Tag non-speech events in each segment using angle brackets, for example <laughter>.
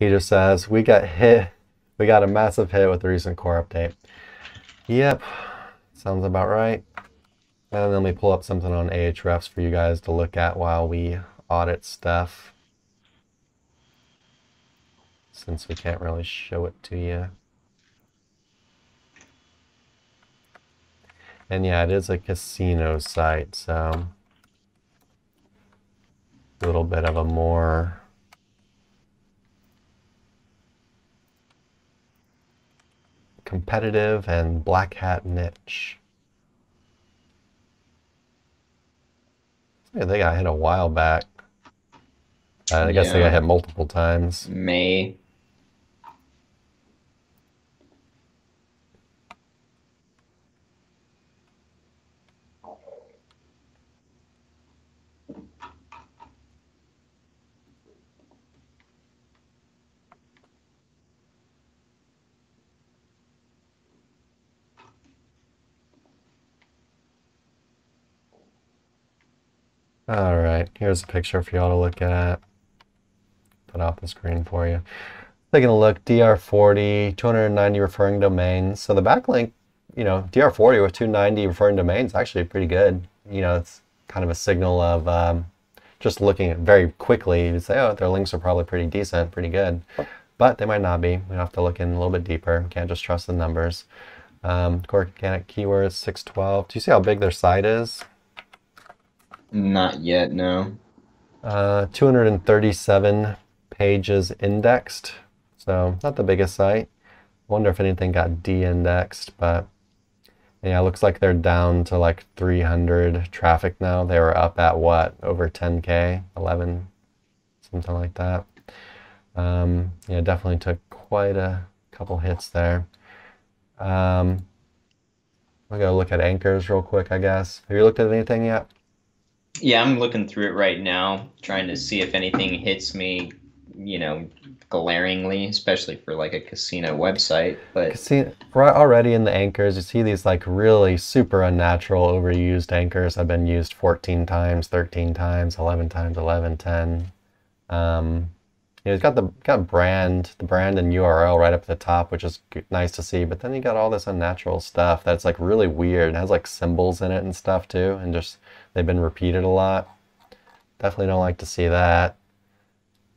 He just says, we got hit. We got a massive hit with the recent core update. Yep, sounds about right. And then we pull up something on Ahrefs for you guys to look at while we audit stuff. Since we can't really show it to you. And yeah, it is a casino site, so a little bit of a more competitive and black hat niche. Yeah, they got hit a while back. Uh, I guess they got hit multiple times. May. All right, here's a picture for y'all to look at. Put off the screen for you. Taking a look, DR40, 290 referring domains. So the backlink, you know, DR40 with 290 referring domains, actually pretty good. You know, it's kind of a signal of um, just looking at very quickly, you'd say, oh, their links are probably pretty decent, pretty good. But they might not be. We have to look in a little bit deeper. Can't just trust the numbers. Um, core organic keywords, 612. Do you see how big their site is? Not yet, no. Uh, 237 pages indexed, so not the biggest site. Wonder if anything got de-indexed, but yeah, looks like they're down to like 300 traffic now. They were up at what, over 10k, 11, something like that. Um, yeah, definitely took quite a couple hits there. Um, we gotta look at anchors real quick, I guess. Have you looked at anything yet? Yeah, I'm looking through it right now, trying to see if anything hits me, you know, glaringly, especially for like a casino website. But See, right already in the anchors, you see these like really super unnatural, overused anchors have been used 14 times, 13 times, 11 times, 11, 10. Um, you know, it's got the got brand, the brand and URL right up at the top, which is nice to see. But then you got all this unnatural stuff that's like really weird. It has like symbols in it and stuff too, and just they've been repeated a lot. Definitely don't like to see that.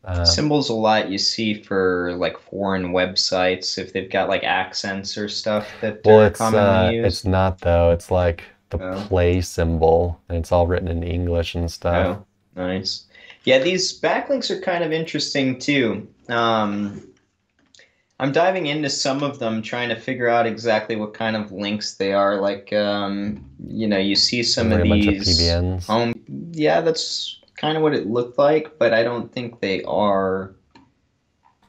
Uh, symbols a lot you see for like foreign websites if they've got like accents or stuff that Well, it's commonly uh, used. it's not though. It's like the Oh. play symbol, and it's all written in English and stuff. Oh, nice. Yeah, these backlinks are kind of interesting too. Um, I'm diving into some of them, trying to figure out exactly what kind of links they are. Like, um, you know, you see some of of these home. Yeah, that's kind of what it looked like, but I don't think they are.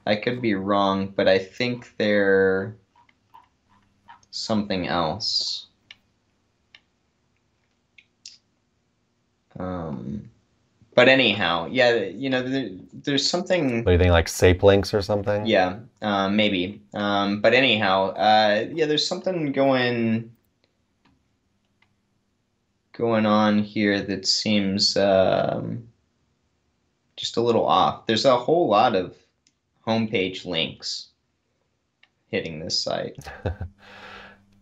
I could be wrong, but I think they're something else. Um, but anyhow, yeah, you know, there, there's something. What do you think, like sape links or something? Yeah, um, maybe. Um, but anyhow, uh, yeah, there's something going going on here that seems um, just a little off. There's a whole lot of homepage links hitting this site. <laughs>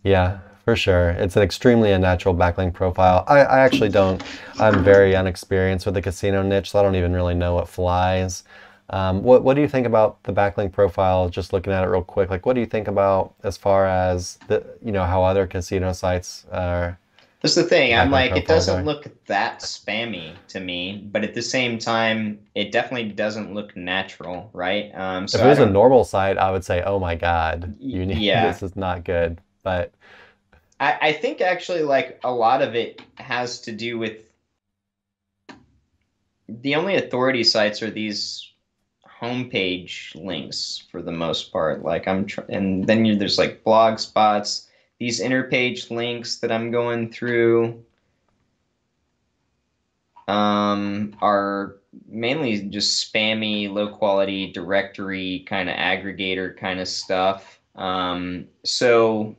Yeah, for sure. It's an extremely unnatural backlink profile. I, I actually don't, I'm very unexperienced with the casino niche, so I don't even really know what flies. Um, what, what do you think about the backlink profile? Just looking at it real quick, like what do you think about as far as the, you know, how other casino sites are? That's the thing. I'm like, it doesn't look that spammy to me, but at the same time, it definitely doesn't look natural, right? Um, so If it was a normal site, I would say, oh my God, you need, <laughs> Yeah. this is not good. But I, I think actually like a lot of it has to do with the only authority sites are these homepage links for the most part. Like I'm tr- and then you, there's like blog spots, these interpage links that I'm going through um, are mainly just spammy, low quality directory kind of aggregator kind of stuff. Um, so,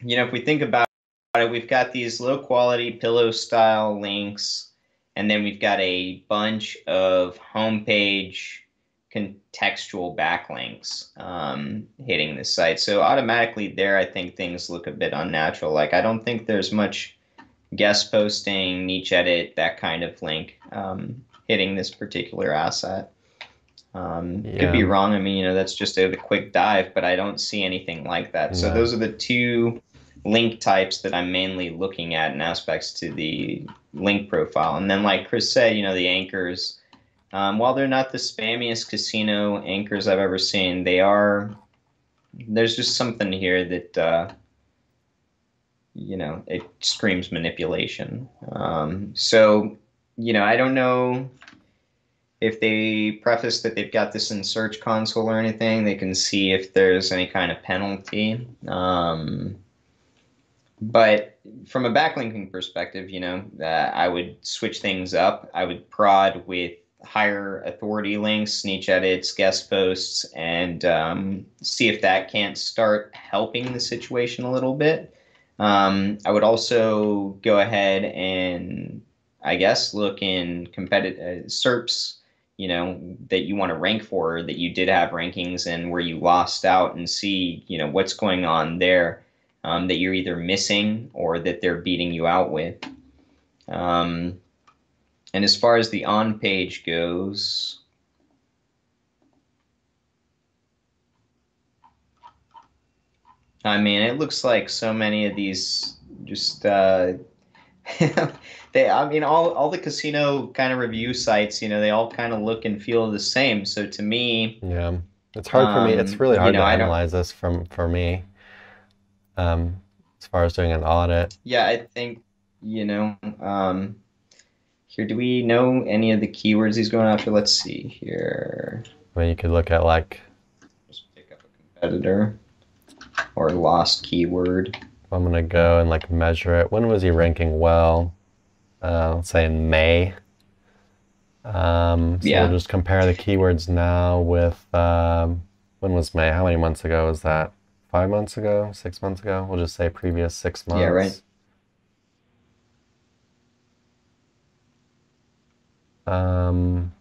you know, if we think about it, we've got these low quality pillow style links, and then we've got a bunch of homepage contextual backlinks um, hitting the site. So automatically there, I think things look a bit unnatural. Like I don't think there's much guest posting, niche edit, that kind of link um, hitting this particular asset. Um, yeah. Could be wrong. I mean, you know, that's just a, a quick dive, but I don't see anything like that. So those are the two link types that I'm mainly looking at and aspects to the link profile. And then, like Chris said, you know, the anchors, um, while they're not the spammiest casino anchors I've ever seen, they are. There's just something here that, uh, you know, it screams manipulation. Um, so, you know, I don't know if they preface that they've got this in Search Console or anything, they can see if there's any kind of penalty. Um, but from a backlinking perspective, you know, uh, I would switch things up. I would prod with higher authority links, niche edits, guest posts, and um, see if that can't start helping the situation a little bit. Um, I would also go ahead and, I guess, look in competitive uh, SERPs you know that you want to rank for that you did have rankings and where you lost out and see you know what's going on there um, that you're either missing or that they're beating you out with um, and as far as the on page goes I mean it looks like so many of these just uh, <laughs> they I mean all all the casino kind of review sites, you know, they all kind of look and feel the same. So to me, yeah, it's hard for me. It's um, really hard you know, to analyze this from for me. Um, as far as doing an audit. Yeah, I think you know. Um, here, do we know any of the keywords he's going after? Let's see here. I mean, you could look at like. Just pick up a competitor or lost keyword. I'm gonna go and like measure it. When was he ranking well? Uh, let's say in May. Um, so yeah. we'll just compare the keywords now with um, when was May? How many months ago was that? Five months ago? Six months ago? We'll just say previous six months. Yeah, right. Um,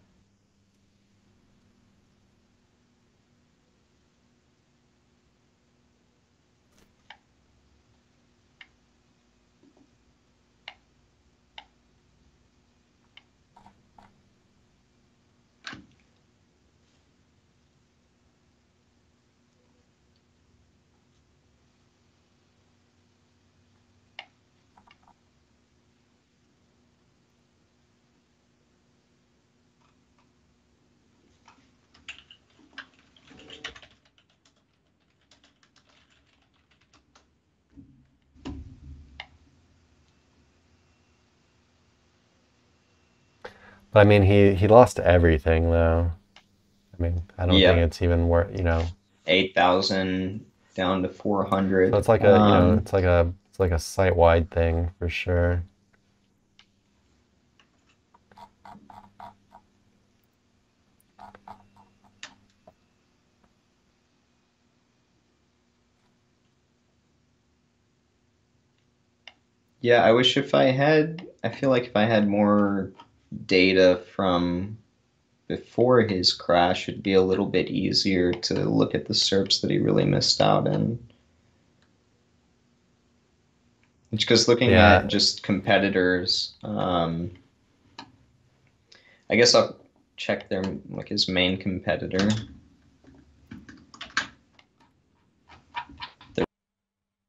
I mean, he he lost everything though. I mean, I don't think it's even worth you know. Eight thousand down to four hundred. So it's like a um, you know um, it's like a it's like a site wide thing for sure. Yeah, I wish if I had, I feel like if I had more data from before his crash, it'd be a little bit easier to look at the SERPs that he really missed out in. Which Because looking yeah. at just competitors, um, I guess I'll check their like his main competitor. Their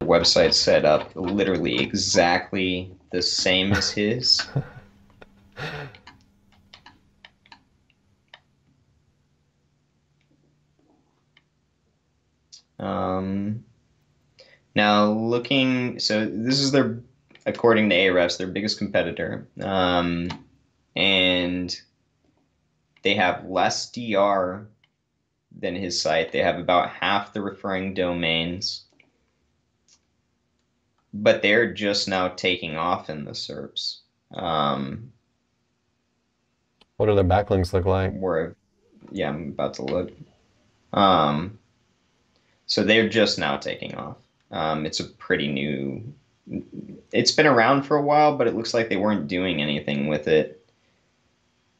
website set up literally exactly the same as his. <laughs> Um, now looking, so this is their, according to Ahrefs, their biggest competitor, um, and they have less DR than his site. They have about half the referring domains, but they're just now taking off in the SERPs. Um, what do their backlinks look like? Where, yeah, I'm about to look. Um, so they're just now taking off. Um, it's a pretty new. It's been around for a while, but it looks like they weren't doing anything with it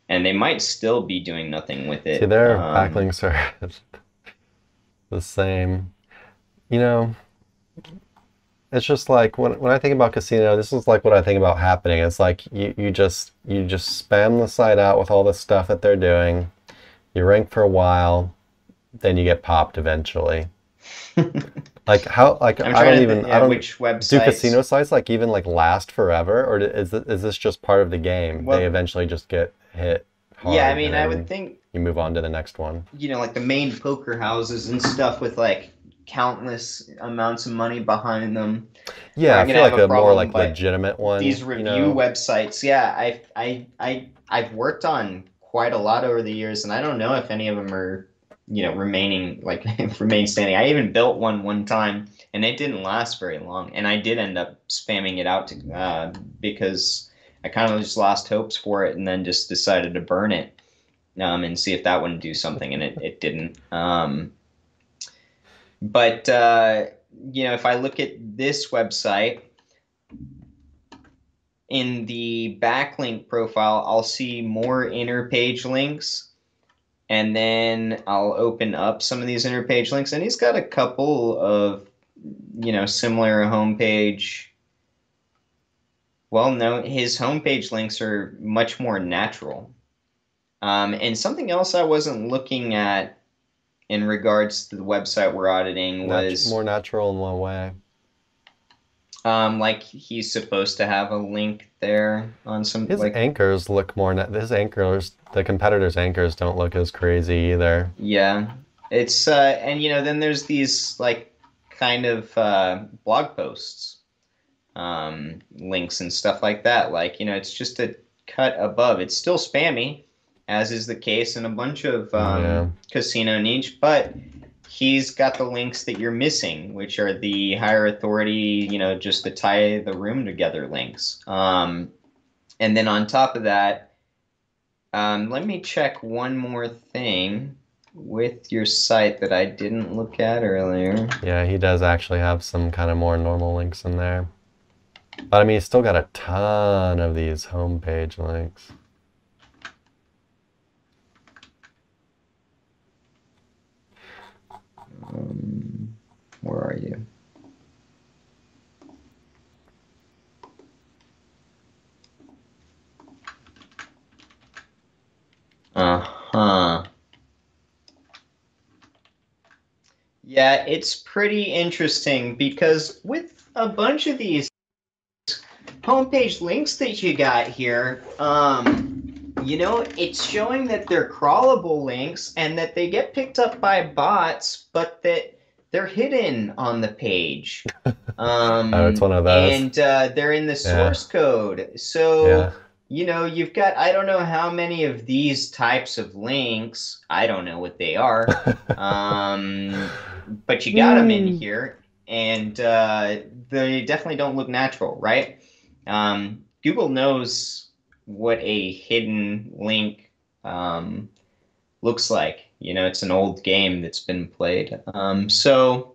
and they might still be doing nothing with it. See, their Um, backlinks are <laughs> the same. You know, it's just like when when I think about casino, this is like what I think about happening. It's like you, you just you just spam the site out with all the stuff that they're doing. You rank for a while, then you get popped eventually. Like how like I don't even think, I don't which websites. do casino sites like even like last forever or is it, is this just part of the game? Well- They eventually just get hit hard Yeah, I mean, I would think you move on to the next one. you know, like the main poker houses and stuff with like countless amounts of money behind them. Yeah, I feel like a a more like legitimate one. These you review know? websites, yeah, I, I, I, I've worked on quite a lot over the years, and I don't know if any of them are, you know, remaining like <laughs> remain standing. I even built one one time, and it didn't last very long, and I did end up spamming it out to uh, because I kind of just lost hopes for it, and then just decided to burn it um, and see if that wouldn't do something, and it it didn't. Um, but uh, you know, if I look at this website in the backlink profile, I'll see more inner page links. And then I'll open up some of these inner page links. And he's got a couple of, you know, similar homepage. Well, no, his homepage links are much more natural. Um, and something else I wasn't looking at in regards to the website we're auditing Nat- was more natural in one way. Um, like he's supposed to have a link there on some His like anchors look more. His anchors, the competitors' anchors, don't look as crazy either. Yeah, it's uh, and you know then there's these like kind of uh, blog posts, um, links and stuff like that. Like you know it's just a cut above. It's still spammy, as is the case in a bunch of um, Yeah. casino niche, but he's got the links that you're missing, which are the higher authority, you know, just to tie the room together links. Um, and then on top of that, um, let me check one more thing with your site that I didn't look at earlier. Yeah, he does actually have some kind of more normal links in there. But I mean, he's still got a ton of these homepage links. Where are you? Uh huh. Yeah, it's pretty interesting because with a bunch of these homepage links that you got here, um, you know, it's showing that they're crawlable links and that they get picked up by bots, but that they're hidden on the page. <laughs> Um, Oh, it's one of those. And uh, they're in the source code. So, Yeah. you know, you've got, I don't know how many of these types of links, I don't know what they are, <laughs> um, but you got them in Hmm. here, and uh, they definitely don't look natural, right? Um, Google knows what a hidden link um, looks like. You know, it's an old game that's been played. Um, so,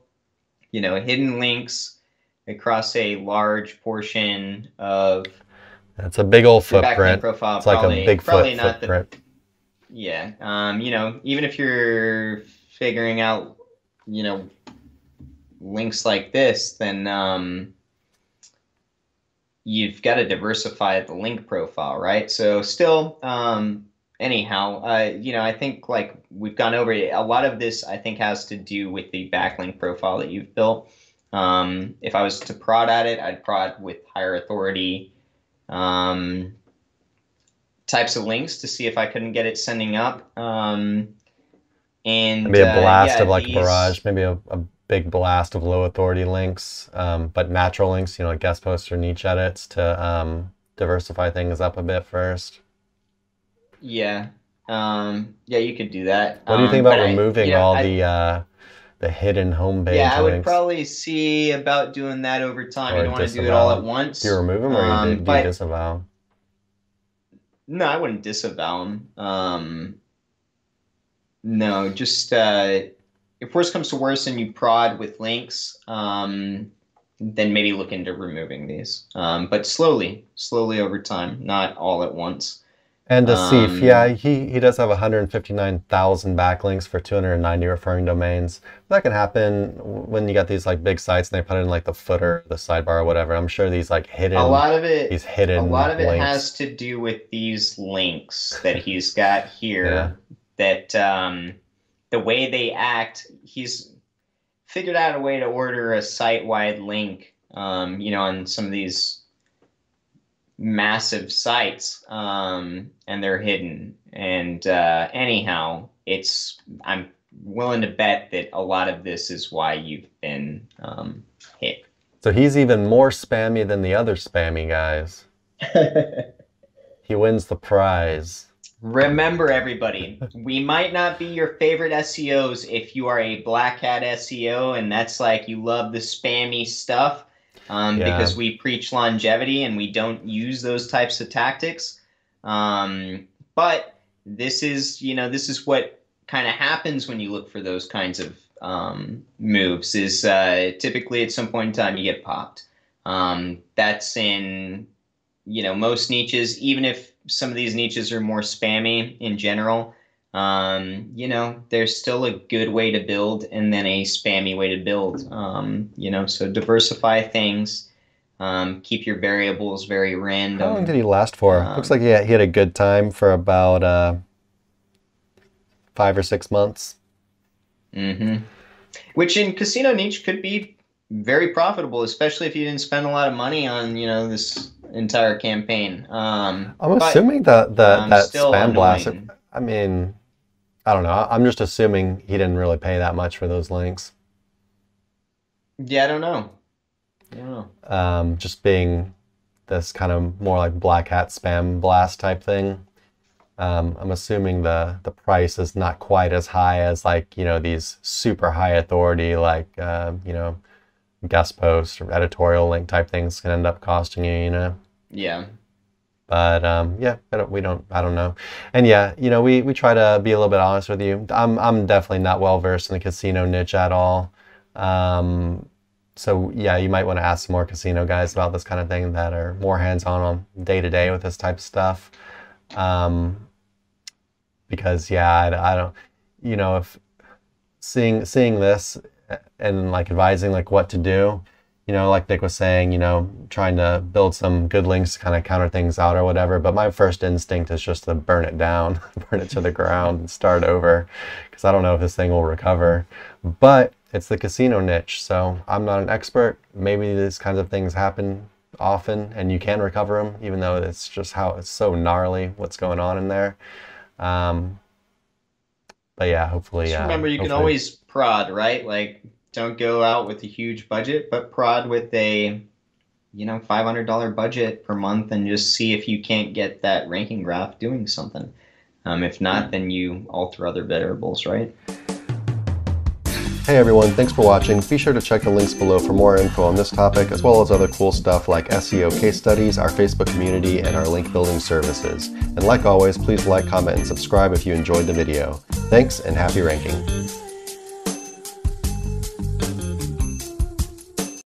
you know, hidden links across a large portion of that's a big old footprint. profile. It's like a big probably foot not the footprint. yeah. Um, you know, even if you're figuring out, you know, links like this, then um, you've got to diversify the link profile, right? So still, um, anyhow, uh, you know, I think like we've gone over it. A lot of this, I think, has to do with the backlink profile that you've built. Um, if I was to prod at it, I'd prod with higher authority um, types of links to see if I couldn't get it sending up. Um, and Maybe a uh, blast yeah, of like these- barrage, maybe a, a big blast of low authority links, um, but natural links, you know, like guest posts or niche edits to um, diversify things up a bit first. Yeah, um, yeah, you could do that. What do you Um, think about but I- removing you know, all I- the uh, the hidden homepage Yeah, I would probably see about doing that over time. Or you don't want to do it all at once. Do you remove them or Um, you, do, do you disavow? No, I wouldn't disavow them. Um, no, just uh, if worse comes to worse and you prod with links, um, then maybe look into removing these. Um, but slowly, slowly over time, not all at once. And to see, Um, yeah, he, he does have 159,000 backlinks for 290 referring domains. That can happen when you got these like big sites and they put it in like the footer, the sidebar, or whatever. I'm sure these like hidden, A lot of it, these hidden a lot of it links. has to do with these links that he's got here. Yeah. That um, the way they act, he's figured out a way to order a site-wide link. Um, you know, on some of these massive sites, um, and they're hidden. And uh, anyhow, it's I'm willing to bet that a lot of this is why you've been um, hit. So he's even more spammy than the other spammy guys. <laughs> He wins the prize. Remember, everybody, <laughs> we might not be your favorite SEOs if you are a black hat SEO and that's like you love the spammy stuff um, Yeah. because we preach longevity and we don't use those types of tactics. Um, but this is, you know, this is what kind of happens when you look for those kinds of um, moves. Is uh, typically at some point in time you get popped. Um, that's in you know most niches even if some of these niches are more spammy in general um, you know there's still a good way to build and then a spammy way to build um, you know so diversify things um, keep your variables very random. How long did he last for? Um, Looks like he had, he had a good time for about uh, five or six months. Mm-hmm. which in casino niche could be very profitable especially if you didn't spend a lot of money on you know this entire campaign um, I'm assuming that that, um, that spam blast. I mean, I don't know. I'm just assuming he didn't really pay that much for those links. yeah i don't know I don't know. Um, just being this kind of more like black hat spam blast type thing. Um, I'm assuming the the price is not quite as high as like you know these super high authority like uh, you know guest post or editorial link type things can end up costing you. You know. Yeah. But um, yeah, don't, we don't. I don't know. And yeah, you know, we we try to be a little bit honest with you. I'm I'm definitely not well versed in the casino niche at all. Um, so yeah, you might want to ask some more casino guys about this kind of thing that are more hands-on on day to day with this type of stuff. Um, because yeah, I, I don't. You know, if seeing seeing this and like advising like what to do you know, like Nick was saying, you know, trying to build some good links to kind of counter things out or whatever. But my first instinct is just to burn it down, <laughs> burn it to the ground and start over because I don't know if this thing will recover. But it's the casino niche, so I'm not an expert. Maybe these kinds of things happen often and you can recover them, even though it's just how it's so gnarly what's going on in there. Um, but yeah, hopefully, Just uh, remember, you can always prod, right? Like, don't go out with a huge budget, but prod with a, you know, five hundred dollar budget per month, and just see if you can't get that ranking graph doing something. Um, if not, then you alter other variables, right? Hey everyone, thanks for watching. Be sure to check the links below for more info on this topic, as well as other cool stuff like SEO case studies, our Facebook community, and our link building services. And like always, please like, comment, and subscribe if you enjoyed the video. Thanks, and happy ranking.